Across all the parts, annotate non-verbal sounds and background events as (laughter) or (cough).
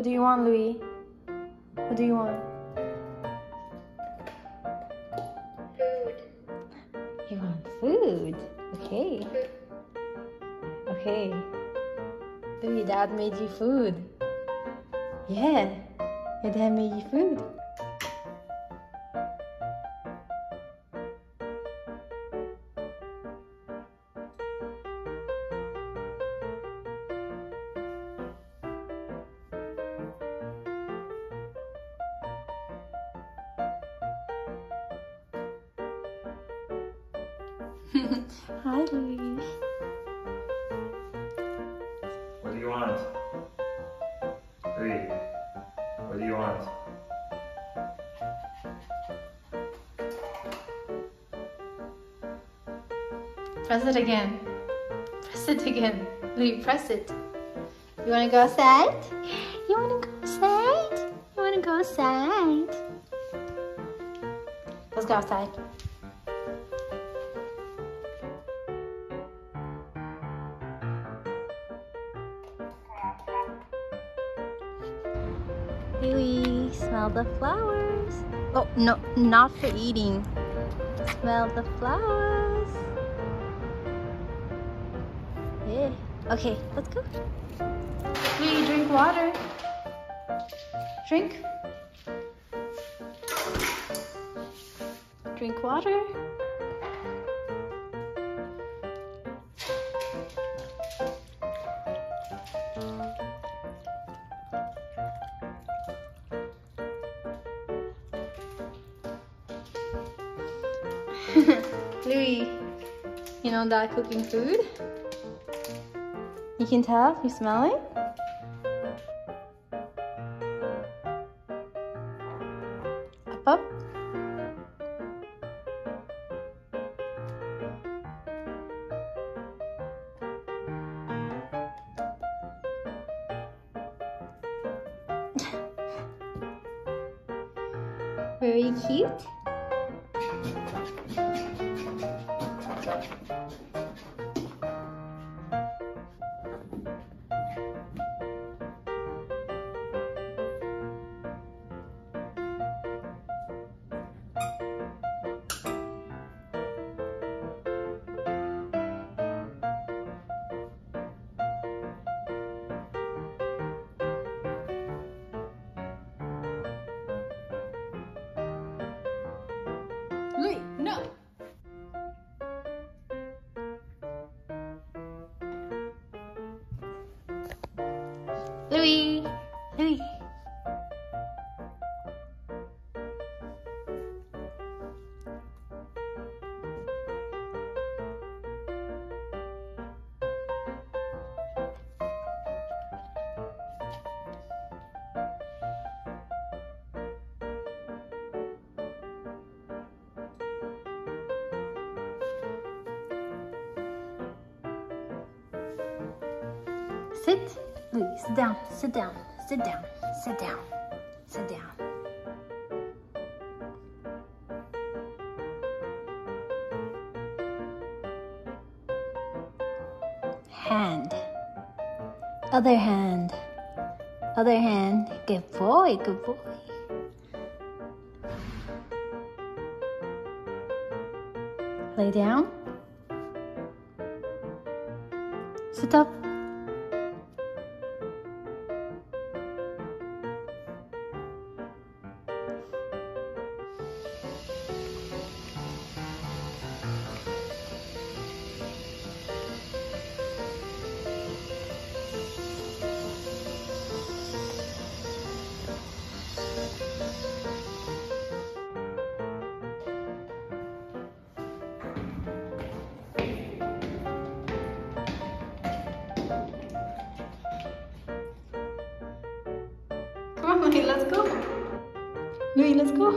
What do you want, Louie? What do you want? Food. You want food? Okay. Okay. Louie, dad made you food. Yeah. Your dad made you food. (laughs) Hi, Louie. What do you want? Louie, what do you want? Press it again. Press it again. Louie, press it. You wanna go outside? You wanna go outside? You wanna go outside? Let's go outside. Louie, smell the flowers. Oh, no, not for eating. Smell the flowers. Yeah. Okay, let's go. Louie, drink water. Drink. Drink water. (laughs) Louie, you know that cooking food? You can tell? You smell it? Up, up. (laughs) Very cute. Thank you. Sit. Louie, sit down, sit down, sit down, sit down, sit down. Hand. Other hand. Other hand. Good boy, good boy. Lay down. Sit up. Louis, let's go. Louis, let's go.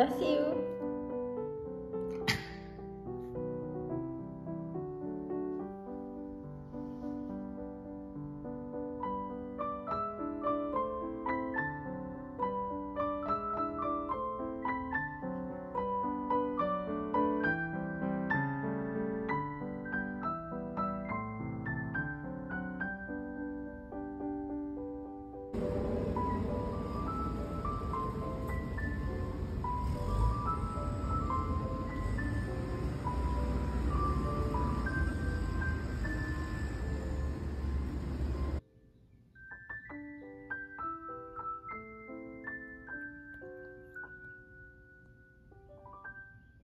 bless you.